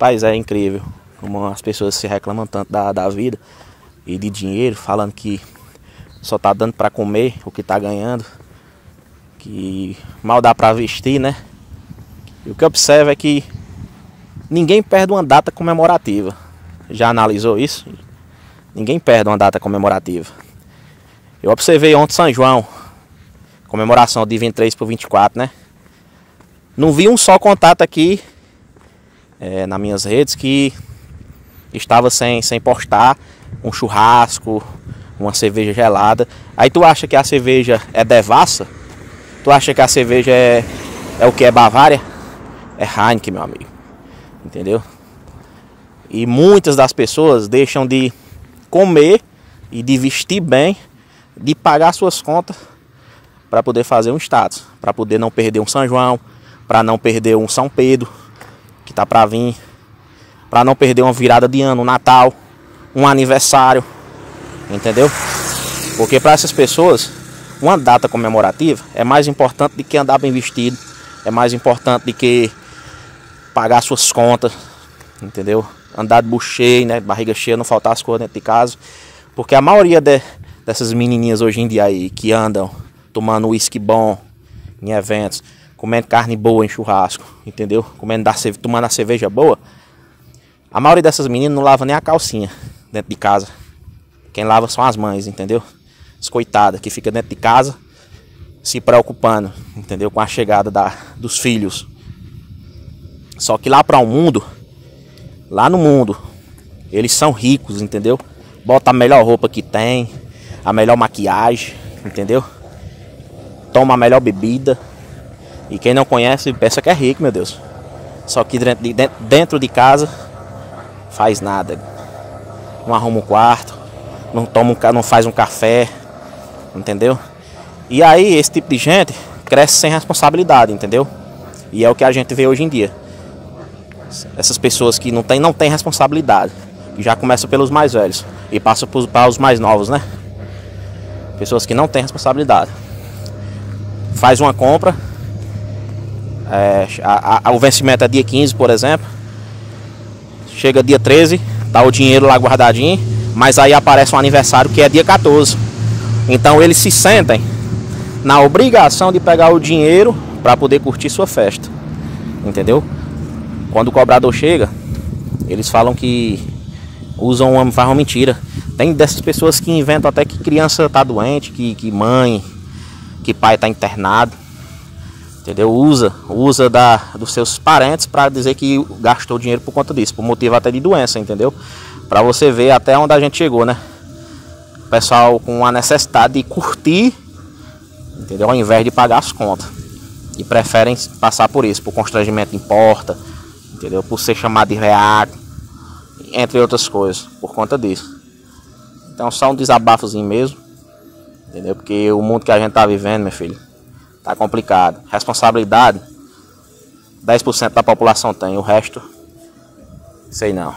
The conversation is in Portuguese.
Rapaz, é incrível como as pessoas se reclamam tanto da, da vida e de dinheiro, falando que só tá dando para comer o que tá ganhando, que mal dá para vestir, né? E o que eu observo é que ninguém perde uma data comemorativa. Já analisou isso? Ninguém perde uma data comemorativa. Eu observei ontem São João, comemoração de 23 por 24, né? Não vi um só contato aqui é, nas minhas redes que estava sem, sem postar um churrasco, uma cerveja gelada. Aí tu acha que a cerveja é devassa? Tu acha que a cerveja é, é o que? É Bavária? É Heineken, meu amigo. Entendeu? E muitas das pessoas deixam de comer e de vestir bem, de pagar suas contas para poder fazer um status, para poder não perder um São João, para não perder um São Pedro que tá para vir, para não perder uma virada de ano, um Natal, um aniversário, entendeu? Porque para essas pessoas, uma data comemorativa é mais importante do que andar bem vestido, é mais importante do que pagar suas contas, entendeu? Andar de bucheio, né, barriga cheia, não faltar as coisas dentro de casa, porque a maioria de, dessas menininhas hoje em dia aí que andam tomando uísque bom em eventos, comendo carne boa em churrasco, entendeu? Comendo da, tomando a cerveja boa, a maioria dessas meninas não lava nem a calcinha dentro de casa. Quem lava são as mães, entendeu? As coitadas que fica dentro de casa se preocupando, entendeu? Com a chegada da, dos filhos. Só que lá para o um mundo, lá no mundo, eles são ricos, entendeu? Bota a melhor roupa que tem, a melhor maquiagem, entendeu? Toma a melhor bebida. E quem não conhece pensa que é rico, meu Deus. Só que dentro de, dentro de casa faz nada não arruma um quarto, não toma um, não faz um café, entendeu? E aí esse tipo de gente cresce sem responsabilidade, entendeu? E é o que a gente vê hoje em dia. Essas pessoas que não têm não tem responsabilidade, já começa pelos mais velhos e passa para os mais novos, né? Pessoas que não têm responsabilidade. Faz uma compra, é, a, a, o vencimento é dia 15, por exemplo. Chega dia 13, Tá o dinheiro lá guardadinho, mas aí aparece um aniversário que é dia 14. Então eles se sentem na obrigação de pegar o dinheiro para poder curtir sua festa. Entendeu? Quando o cobrador chega, eles falam que usam uma, faz uma mentira. Tem dessas pessoas que inventam até que criança tá doente, que, que mãe, que pai tá internado. Entendeu? Usa, usa da, dos seus parentes para dizer que gastou dinheiro por conta disso, por motivo até de doença, entendeu? Para você ver até onde a gente chegou, né? O pessoal com a necessidade de curtir, entendeu? Ao invés de pagar as contas. E preferem passar por isso, por constrangimento em porta, entendeu? Por ser chamado de reato, entre outras coisas, por conta disso. Então só um desabafozinho mesmo, entendeu? Porque o mundo que a gente tá vivendo, meu filho, Tá complicado. Responsabilidade, 10% da população tem, o resto, sei não.